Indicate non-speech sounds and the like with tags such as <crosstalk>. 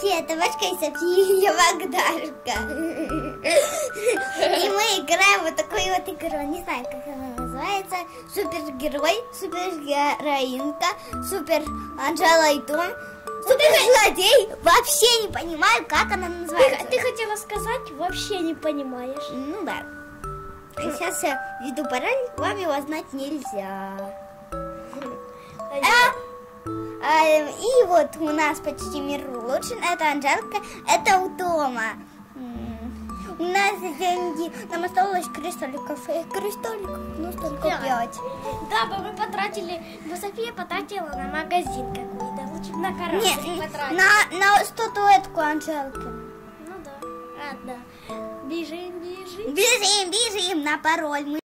Привет, Табачка и София <laughs> Богдашка. И мы играем вот такую вот игру. Не знаю, как она называется. Супергерой, супергероинка, супер Анжела и Том. Супер Вообще не понимаю, как она называется. Ты, ты хотела сказать, вообще не понимаешь. Ну да. Сейчас я введу пароль, вам его знать нельзя. А, а, и вот у нас почти мир улучшен. Это Анжелка, это у Тома. М, У нас деньги, нам осталось кристалликов. Э, Кристалликов, ну столько Да. пять. Да, мы потратили, бы София потратила на магазин какой-то, лучше на корабль потратила. на, на статуэтку Анжелки. Ну да, ладно. Бежим, бежим. Бежим, бежим на пароль.